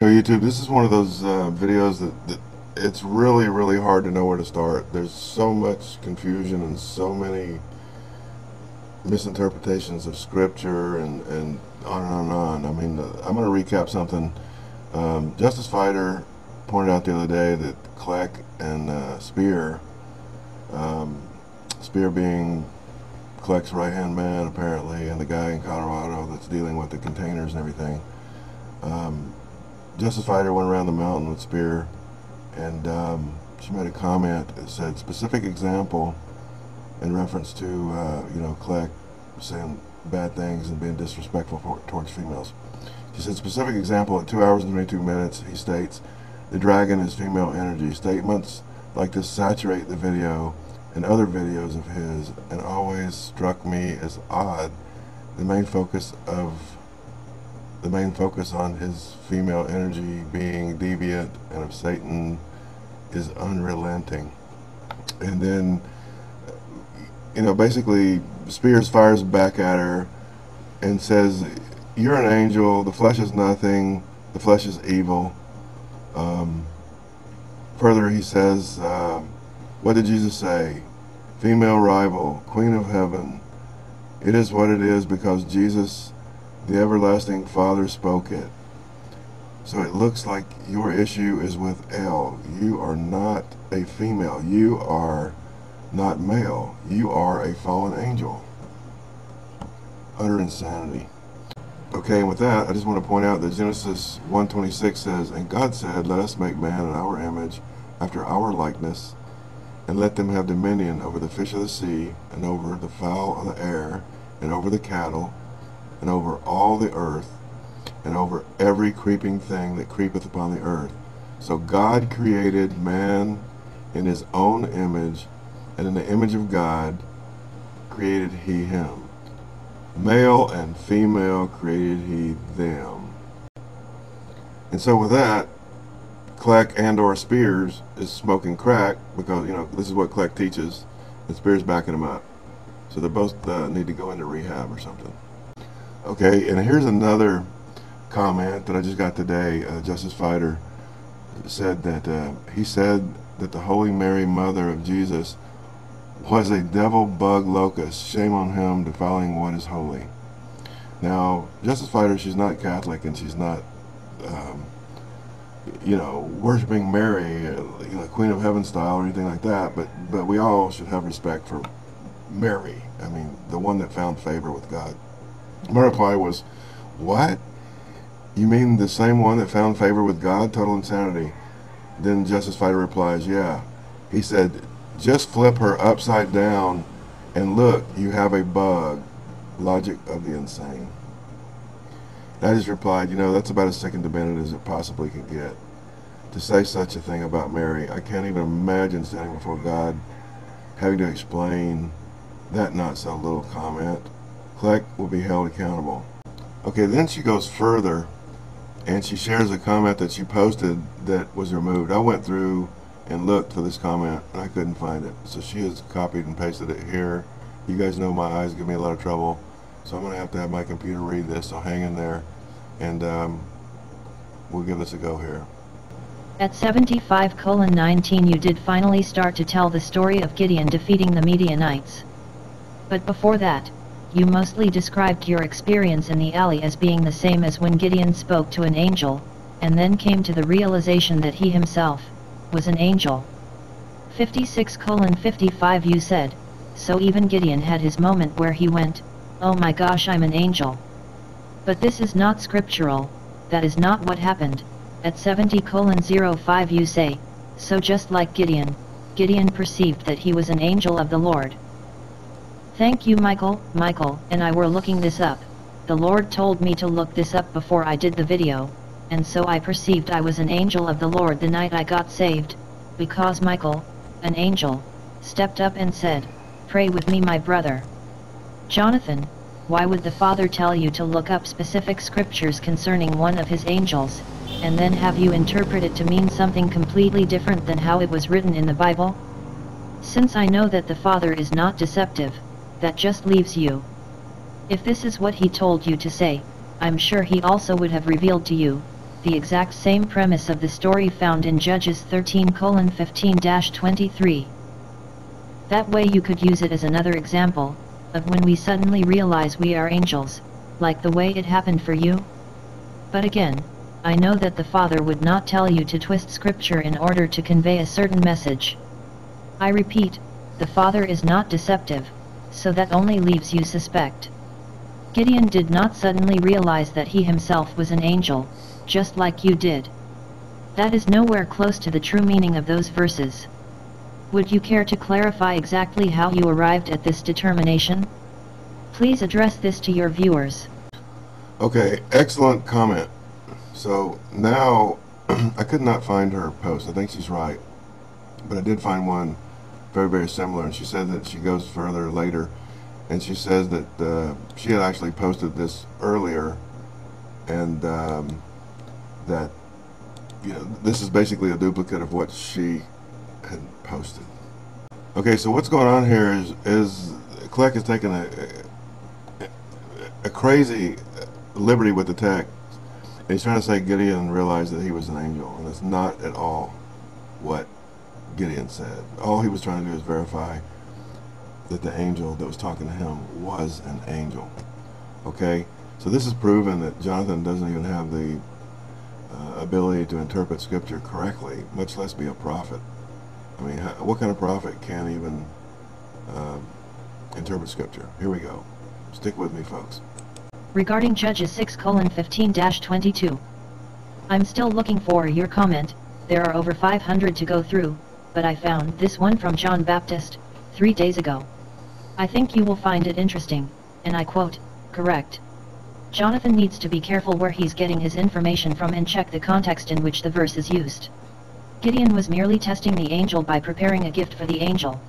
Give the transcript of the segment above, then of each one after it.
So YouTube, this is one of those uh, videos that, that it's really, really hard to know where to start. There's so much confusion and so many misinterpretations of scripture and, and on and on and on. I mean, uh, I'm going to recap something. Um, Justice Fighter pointed out the other day that Kleck and uh, Spear, um, Spear being Kleck's right-hand man apparently, and the guy in Colorado that's dealing with the containers and everything, um, Justice Fighter went around the mountain with Spear, and um, she made a comment that said, specific example in reference to, uh, you know, Kleck saying bad things and being disrespectful for, towards females. She said, specific example, at 2 hours and 22 minutes, he states, the dragon is female energy. Statements like this saturate the video and other videos of his and always struck me as odd. The main focus of the main focus on his female energy being deviant and of Satan is unrelenting. And then, you know, basically Spears fires back at her and says, you're an angel, the flesh is nothing, the flesh is evil. Um, further, he says, uh, what did Jesus say? Female rival, queen of heaven. It is what it is because Jesus the everlasting Father spoke it. So it looks like your issue is with L. You are not a female. You are not male. You are a fallen angel. Utter insanity. Okay, and with that, I just want to point out that Genesis 1.26 says, And God said, Let us make man in our image, after our likeness, and let them have dominion over the fish of the sea, and over the fowl of the air, and over the cattle, and over all the earth, and over every creeping thing that creepeth upon the earth. So God created man in his own image, and in the image of God created he him. Male and female created he them. And so with that, Kleck and or Spears is smoking crack because, you know, this is what Kleck teaches, and Spears backing him up. So they both uh, need to go into rehab or something. Okay, and here's another comment that I just got today. Uh, Justice Fighter said that uh, he said that the Holy Mary, Mother of Jesus, was a devil bug locust. Shame on him defiling what is holy. Now, Justice Fighter, she's not Catholic and she's not, um, you know, worshiping Mary, uh, you know, Queen of Heaven style or anything like that. But but we all should have respect for Mary. I mean, the one that found favor with God. My reply was, what? You mean the same one that found favor with God? Total insanity. Then Justice Fighter replies, yeah. He said, just flip her upside down and look, you have a bug. Logic of the insane. And I just replied, you know, that's about as sick and demented as it possibly could get. To say such a thing about Mary, I can't even imagine standing before God having to explain that not so little comment. Kleck will be held accountable. Okay, then she goes further and she shares a comment that she posted that was removed. I went through and looked for this comment and I couldn't find it. So she has copied and pasted it here. You guys know my eyes give me a lot of trouble. So I'm going to have to have my computer read this. So hang in there and um, we'll give this a go here. At 75 colon 19 you did finally start to tell the story of Gideon defeating the Midianites. But before that, you mostly described your experience in the alley as being the same as when Gideon spoke to an angel, and then came to the realization that he himself, was an angel. 56 colon 55 you said, so even Gideon had his moment where he went, oh my gosh I'm an angel. But this is not scriptural, that is not what happened, at 70 colon 05 you say, so just like Gideon, Gideon perceived that he was an angel of the Lord. Thank you Michael, Michael and I were looking this up, the Lord told me to look this up before I did the video, and so I perceived I was an angel of the Lord the night I got saved, because Michael, an angel, stepped up and said, pray with me my brother. Jonathan, why would the Father tell you to look up specific scriptures concerning one of his angels, and then have you interpret it to mean something completely different than how it was written in the Bible? Since I know that the Father is not deceptive, that just leaves you. If this is what he told you to say, I'm sure he also would have revealed to you, the exact same premise of the story found in Judges 13 15-23. That way you could use it as another example, of when we suddenly realize we are angels, like the way it happened for you? But again, I know that the Father would not tell you to twist scripture in order to convey a certain message. I repeat, the Father is not deceptive, so that only leaves you suspect. Gideon did not suddenly realize that he himself was an angel, just like you did. That is nowhere close to the true meaning of those verses. Would you care to clarify exactly how you arrived at this determination? Please address this to your viewers. Okay, excellent comment. So now I could not find her post. I think she's right. But I did find one very, very similar. And she said that she goes further later. And she says that uh, she had actually posted this earlier. And um, that, you know, this is basically a duplicate of what she had posted. Okay, so what's going on here is, is Kleck is taking a, a, a crazy liberty with the text. And he's trying to say Gideon realized that he was an angel, and it's not at all what Gideon said. All he was trying to do is verify that the angel that was talking to him was an angel. Okay? So this is proven that Jonathan doesn't even have the uh, ability to interpret scripture correctly, much less be a prophet. I mean, what kind of prophet can't even um, interpret scripture? Here we go. Stick with me, folks. Regarding Judges 6 colon 15-22. I'm still looking for your comment, there are over 500 to go through, but I found this one from John Baptist, three days ago. I think you will find it interesting, and I quote, correct. Jonathan needs to be careful where he's getting his information from and check the context in which the verse is used. Gideon was merely testing the angel by preparing a gift for the angel.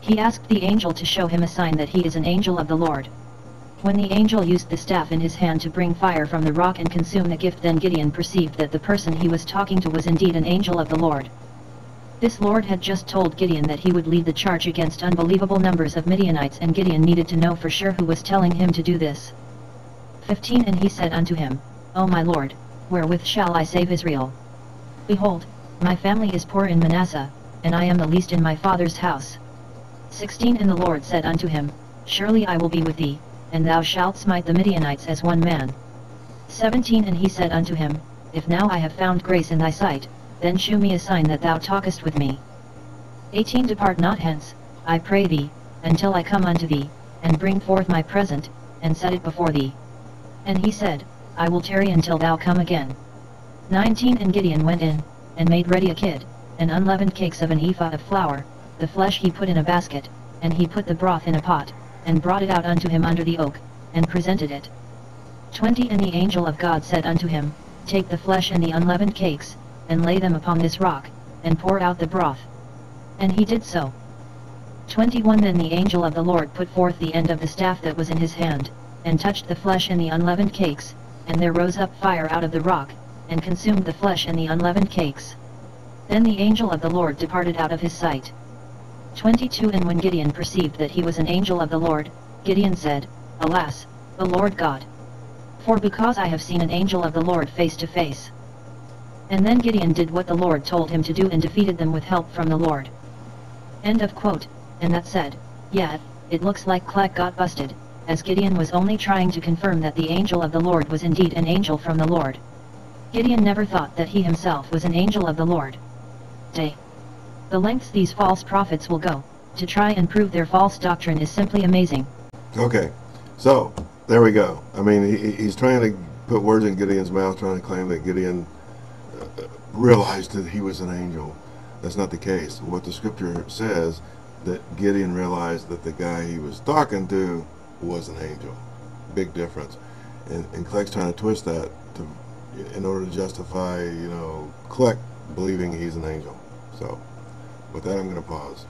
He asked the angel to show him a sign that he is an angel of the Lord. When the angel used the staff in his hand to bring fire from the rock and consume the gift then Gideon perceived that the person he was talking to was indeed an angel of the Lord. This Lord had just told Gideon that he would lead the charge against unbelievable numbers of Midianites and Gideon needed to know for sure who was telling him to do this. 15 And he said unto him, O my Lord, wherewith shall I save Israel? Behold, my family is poor in Manasseh, and I am the least in my father's house. 16 And the Lord said unto him, Surely I will be with thee, and thou shalt smite the Midianites as one man. 17 And he said unto him, If now I have found grace in thy sight, then shew me a sign that thou talkest with me. 18 Depart not hence, I pray thee, until I come unto thee, and bring forth my present, and set it before thee. And he said, I will tarry until thou come again. 19 And Gideon went in, and made ready a kid, and unleavened cakes of an ephah of flour, the flesh he put in a basket, and he put the broth in a pot, and brought it out unto him under the oak, and presented it. 20 And the angel of God said unto him, Take the flesh and the unleavened cakes, and lay them upon this rock, and pour out the broth. And he did so. 21 Then the angel of the Lord put forth the end of the staff that was in his hand, and touched the flesh and the unleavened cakes, and there rose up fire out of the rock, and consumed the flesh and the unleavened cakes. Then the angel of the Lord departed out of his sight. 22 And when Gideon perceived that he was an angel of the Lord, Gideon said, Alas, O Lord God! For because I have seen an angel of the Lord face to face. And then Gideon did what the Lord told him to do and defeated them with help from the Lord. End of quote, and that said, yeah, it looks like Kleck got busted, as Gideon was only trying to confirm that the angel of the Lord was indeed an angel from the Lord. Gideon never thought that he himself was an angel of the Lord. Day. The lengths these false prophets will go, to try and prove their false doctrine is simply amazing. Okay, so, there we go. I mean, he, he's trying to put words in Gideon's mouth, trying to claim that Gideon realized that he was an angel. That's not the case. What the scripture says, that Gideon realized that the guy he was talking to was an angel. Big difference. And, and Kleck's trying to twist that to in order to justify, you know, Kleck believing he's an angel. So, with that, I'm going to pause.